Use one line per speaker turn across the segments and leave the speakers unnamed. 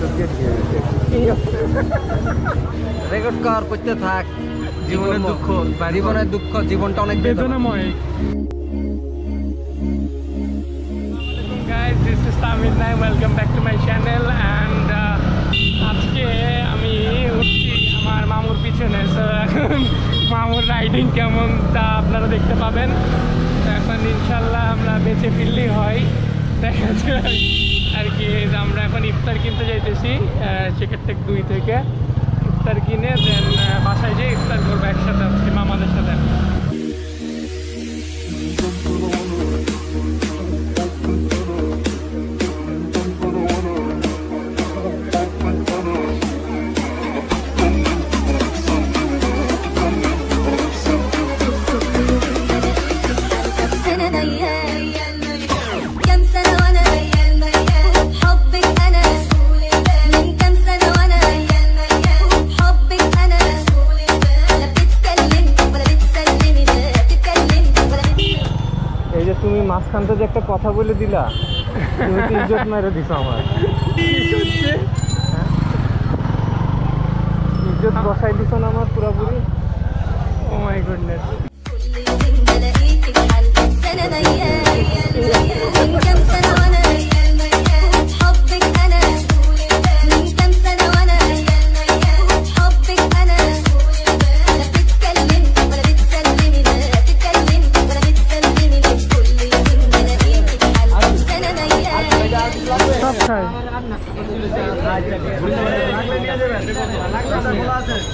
Record কর করতে থাক। জীবনের দুঃখ জীবনের দুঃখ জীবনটা অনেক বেদনা।
বেদনাময়। Guys this is Tamil Naim welcome back to my channel. And uh, আজকে আমি উঠছি আমার মামুর পিছনে। এখন মামুর রাইডিং কেমন তা আপনারা দেখতে পাবেন। এখন ইনশাল্লাহ আমরা বেঁচে ফিরলেই হয়। দেখা যায় আর কি আমরা এখন ইফতার কিনতে যাইতেছি সেক্ষেত্রে দুই থেকে ইফতার কিনে দেন বাসায় যেয়ে ইফতার করব একসাথে মামাদের সাথে।
এই যে একটা কথা বলে দিলা। তুমি ইজ্জত মেরে দিছো আমার। ইজ্জত বসাই দিছো না আমার পুরোপুরি?
ও মাই গুডনেস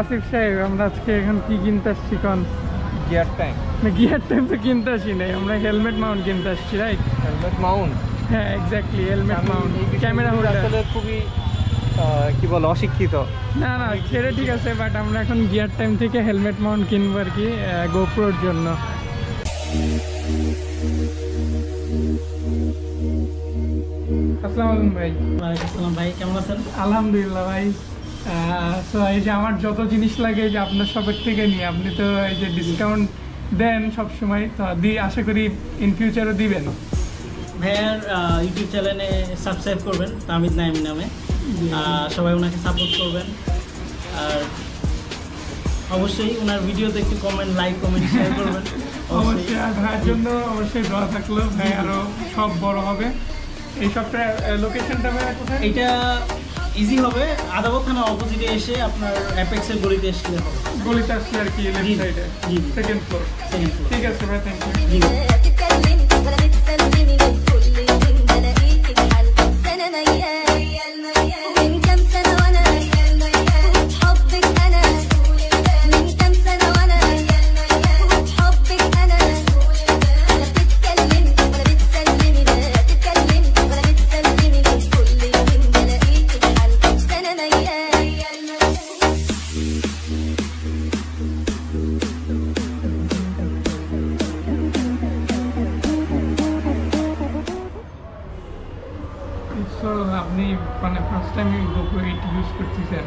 আসিফ সাহেব আমরা আজকে এখন কি কিনতে আসছি কোন?
গিয়ার ট্যাঙ্ক
গিয়ার টাইম তো কিনতে আসি নাই আমরা হেলমেট মাউন্ট কিনতে আসছি রাইট
হেলমেট মাউন্ট
হ্যাঁ exactly helmet mount camera holder
আসলে খুবই কি বল অশিক্ষিত।
না না সেটা ঠিক আছে বাট আমরা এখন গিয়ার টাইম থেকে হেলমেট মাউন্ট কিনবো আর কি গোপ্রোর জন্য। আসসালামু আলাইকুম ভাই।
ওয়ালাইকুম ভাই কেমন আছেন?
আলহামদুলিল্লাহ ভাই। তো এই যে আমার যত জিনিস লাগে এই যে আপনার শপের থেকে নিয়ে আপনি তো এই যে ডিসকাউন্ট দেন সব সময় তো দি আশা করি ইন ফিউচারও দিবেন।
ভাইয়ার ইউটিউব চ্যানেলে সাবস্ক্রাইব করবেন তামিদ নাইমি নামে। সবাই ওনাকে সাপোর্ট করবেন। আর অবশ্যই ওনার ভিডিওতে একটু কমেন্ট লাইক কমেন্ট শেয়ার করবেন। অবশ্যই
আর ভাইয়ের জন্য অবশ্যই দোয়া থাকল ভাই আরও সব বড় হবে। এই সবটা লোকেশনটা ভাই কোথায়?
এটা ইজি হবে। আদাবত থানা অপোজিটে এসে আপনার অ্যাপেক্সের গলিতে আসলে হবে।
গলিতে আসলে আর কি লেফট সাইডে। সেকেন্ড ফ্লোর
সেকেন্ড ফ্লোর
ঠিক আছে ভাই থ্যাংক ইউ মানে first time GoPro eight use করতেছেন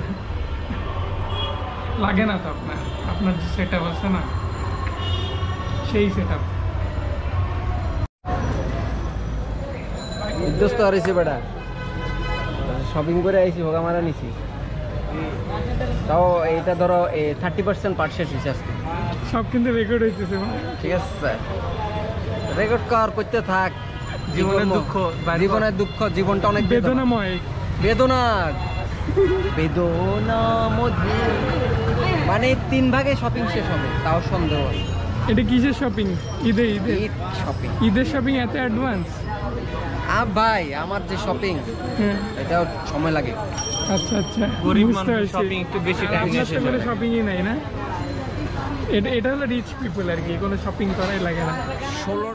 লাগে না তো আপনার। আপনার যে সেট আপ আছে না সেই সেট আপ
বেটা। শপিং করে আইছি হোগা মারা নিছি। তাও এইটা ধরো থার্টি পার্সেন্ট পার্ট শেষ হয়েছে আজকে।
সব কিন্তু রেকর্ড হইতেছে মানে
ঠিক আছে স্যার। রেকর্ড কর করতে থাক। জীবনের দুঃখ জীবনের দুঃখ জীবনটা অনেক বেদনা।
বেদনাময়।
বেদনা। বেদনা মধ্যে মানে তিন ভাগে শপিং শেষ হবে তাও সন্দেহ
এটা কিসের শপিং ঈদে ঈদে।
ঈদ শপিং
ঈদের শপিং এত অ্যাডভান্স
আ ভাই আমার যে শপিং
হ্যাঁ।
এটাও সময় লাগে।
আচ্ছা আচ্ছা।
গরিব মানুষের শপিং একটু বেশি টাইম শেষ হবে।
শপিংই নাই না? এটা এটা হলো রিচ পিপল আর কি কোনো শপিং করাই লাগে না।
ষোলো